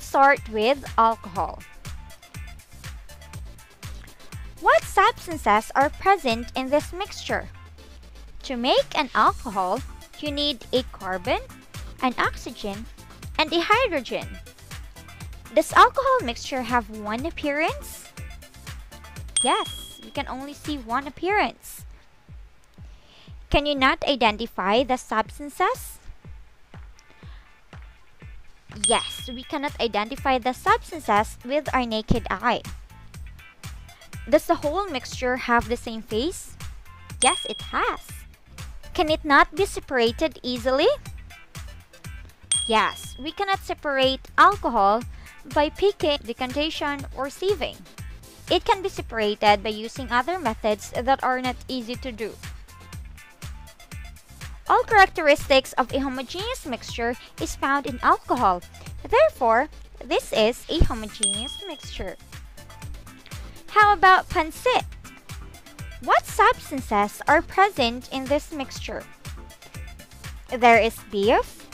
start with alcohol. What substances are present in this mixture? To make an alcohol, you need a carbon, an oxygen, and a hydrogen. Does alcohol mixture have one appearance? Yes, you can only see one appearance. Can you not identify the substances? Yes, we cannot identify the substances with our naked eye. Does the whole mixture have the same face? Yes, it has. Can it not be separated easily? Yes, we cannot separate alcohol by picking, decantation, or sieving. It can be separated by using other methods that are not easy to do. All characteristics of a homogeneous mixture is found in alcohol. Therefore, this is a homogeneous mixture. How about pancit? What substances are present in this mixture? There is beef,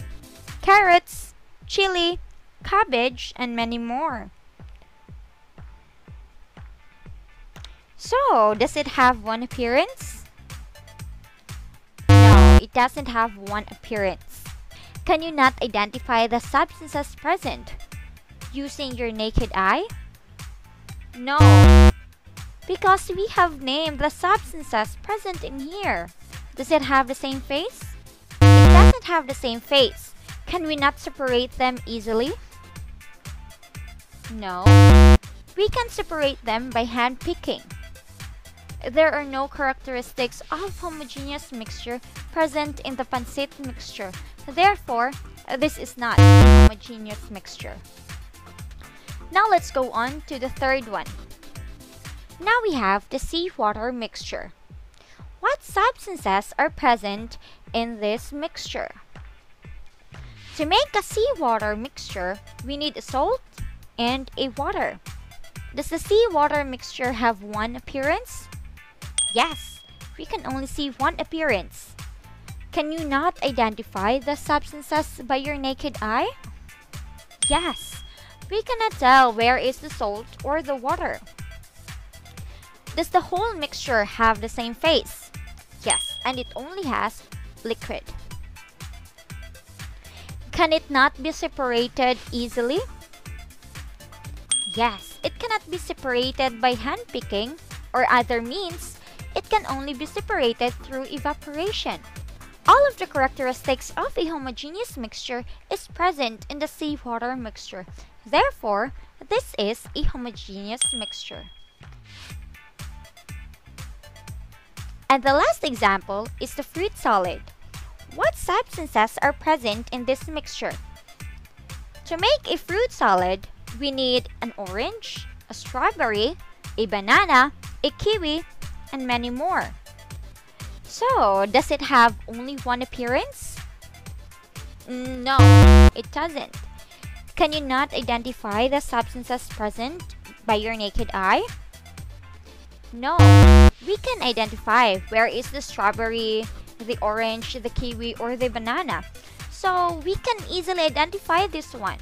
carrots, chili, cabbage, and many more. So, does it have one appearance? Doesn't have one appearance. Can you not identify the substances present using your naked eye? No, because we have named the substances present in here. Does it have the same face? It doesn't have the same face. Can we not separate them easily? No. We can separate them by hand picking. There are no characteristics of homogeneous mixture present in the pancit mixture. Therefore, this is not a homogeneous mixture. Now let's go on to the third one. Now we have the seawater mixture. What substances are present in this mixture? To make a seawater mixture, we need a salt and a water. Does the seawater mixture have one appearance? Yes, we can only see one appearance. Can you not identify the substances by your naked eye? Yes, we cannot tell where is the salt or the water. Does the whole mixture have the same face? Yes, and it only has liquid. Can it not be separated easily? Yes, it cannot be separated by hand picking or other means. Can only be separated through evaporation. All of the characteristics of a homogeneous mixture is present in the seawater mixture. Therefore, this is a homogeneous mixture. And the last example is the fruit salad. What substances are present in this mixture? To make a fruit salad, we need an orange, a strawberry, a banana, a kiwi, and many more. So, does it have only one appearance? No, it doesn't. Can you not identify the substances present by your naked eye? No, we can identify where is the strawberry, the orange, the kiwi, or the banana. So we can easily identify this one.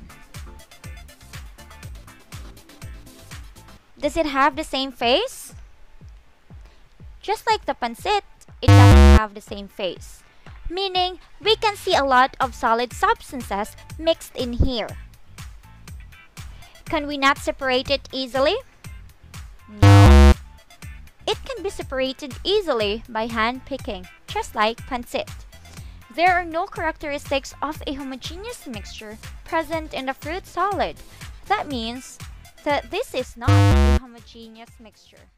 Does it have the same face? Just like the pancit, it doesn't have the same face. Meaning, we can see a lot of solid substances mixed in here. Can we not separate it easily? No. It can be separated easily by hand picking, just like pancit. There are no characteristics of a homogeneous mixture present in the fruit solid. That means that this is not a homogeneous mixture.